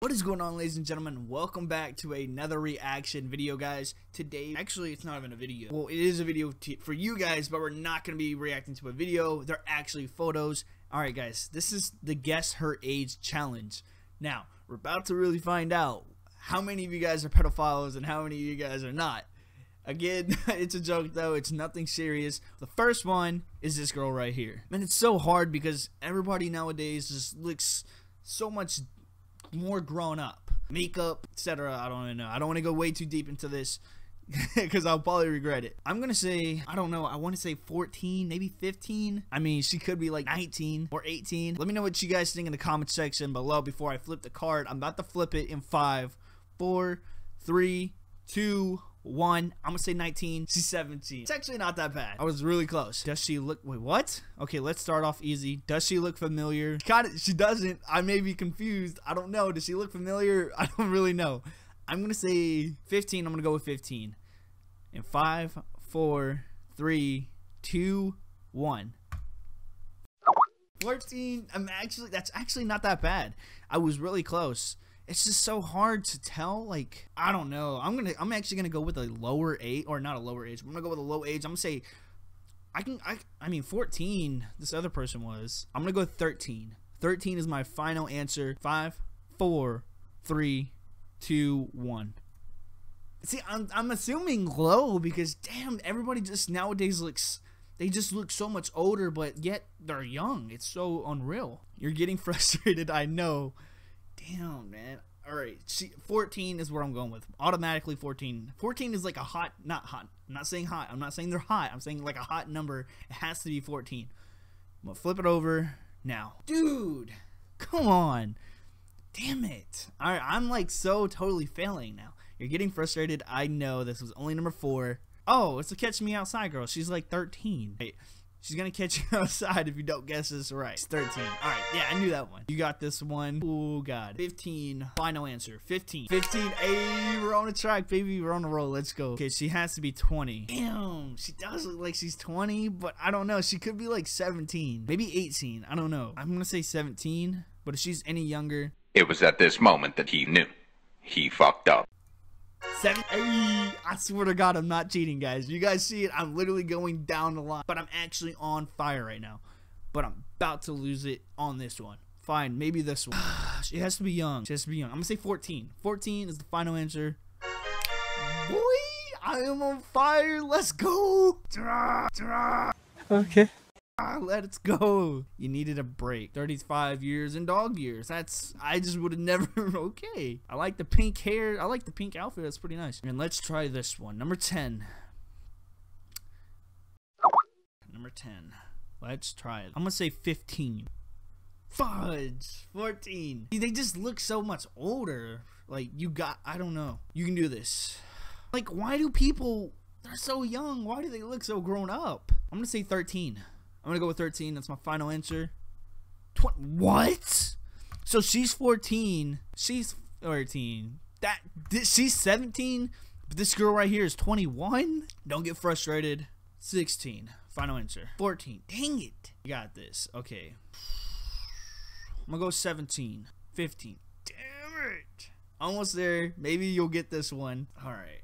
What is going on ladies and gentlemen? Welcome back to another reaction video guys. Today, actually it's not even a video. Well, it is a video for you guys, but we're not going to be reacting to a video. They're actually photos. Alright guys, this is the Guess Her Age Challenge. Now, we're about to really find out how many of you guys are pedophiles and how many of you guys are not. Again, it's a joke though, it's nothing serious. The first one is this girl right here. And it's so hard because everybody nowadays just looks so much more grown up. Makeup, etc. I don't know. I don't want to go way too deep into this because I'll probably regret it. I'm gonna say, I don't know, I want to say 14, maybe 15. I mean, she could be like 19 or 18. Let me know what you guys think in the comment section below before I flip the card. I'm about to flip it in five, four, three, two, one. I'm gonna say 19. She's 17. It's actually not that bad. I was really close. Does she look? Wait, what? Okay, let's start off easy. Does she look familiar? Kind of. She doesn't. I may be confused. I don't know. Does she look familiar? I don't really know. I'm gonna say 15. I'm gonna go with 15. In five, four, three, two, one. 14. I'm actually. That's actually not that bad. I was really close it's just so hard to tell. Like, I don't know. I'm gonna I'm actually gonna go with a lower age or not a lower age. I'm gonna go with a low age. I'm gonna say I can I I mean 14. This other person was. I'm gonna go 13. 13 is my final answer. Five, four, three, two, one. See, I'm I'm assuming low because damn, everybody just nowadays looks they just look so much older, but yet they're young. It's so unreal. You're getting frustrated, I know. Damn, man. All right, see, 14 is where I'm going with. Automatically 14. 14 is like a hot, not hot. I'm not saying hot. I'm not saying they're hot. I'm saying like a hot number. It has to be 14. I'm gonna flip it over now. Dude, come on. Damn it. All right, I'm like so totally failing now. You're getting frustrated. I know this was only number four. Oh, it's a Catch Me Outside girl. She's like 13. Wait, She's gonna catch you outside if you don't guess this right. It's 13. Alright, yeah, I knew that one. You got this one. Oh god. 15. Final answer. 15. 15. Hey, we're on a track, baby. We're on a roll. Let's go. Okay, she has to be 20. Damn, she does look like she's 20, but I don't know. She could be like 17. Maybe 18. I don't know. I'm gonna say 17, but if she's any younger. It was at this moment that he knew. He fucked up. Seven. Hey, I swear to God, I'm not cheating, guys. You guys see it? I'm literally going down the line, but I'm actually on fire right now. But I'm about to lose it on this one. Fine, maybe this one. she has to be young. She has to be young. I'm gonna say 14. 14 is the final answer. Boy, I am on fire. Let's go. Okay. Ah, let's go. You needed a break. 35 years in dog years. That's, I just would have never, okay. I like the pink hair. I like the pink outfit. That's pretty nice. And let's try this one. Number 10. Number 10. Let's try it. I'm to say 15. Fudge. 14. They just look so much older. Like, you got, I don't know. You can do this. Like, why do people, they're so young. Why do they look so grown up? I'm to say 13. I'm gonna go with 13. That's my final answer. Tw- what? So she's 14. She's 13. That this, she's 17. But this girl right here is 21. Don't get frustrated. 16. Final answer. 14. Dang it. You got this. Okay. I'm gonna go 17. 15. Damn it. Almost there. Maybe you'll get this one. All right.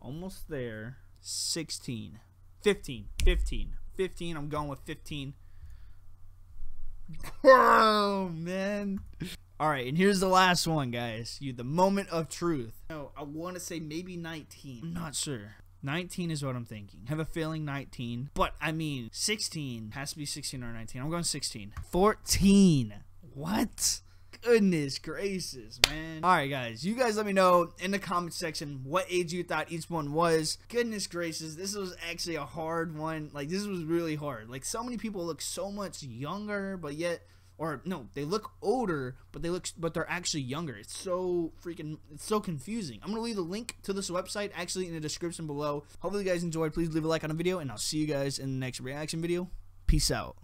Almost there. 16, 15, 15, 15. I'm going with 15. Oh, man. All right, and here's the last one, guys. You, the moment of truth. No, I want to say maybe 19. I'm not sure. 19 is what I'm thinking. Have a feeling 19, but I mean 16 has to be 16 or 19. I'm going 16. 14. What? Goodness gracious, man. Alright, guys. You guys let me know in the comment section what age you thought each one was. Goodness gracious, this was actually a hard one. Like, this was really hard. Like, so many people look so much younger, but yet or no, they look older, but they look, but they're actually younger. It's so freaking, it's so confusing. I'm gonna leave the link to this website actually in the description below. Hopefully, you guys enjoyed. Please leave a like on the video, and I'll see you guys in the next reaction video. Peace out.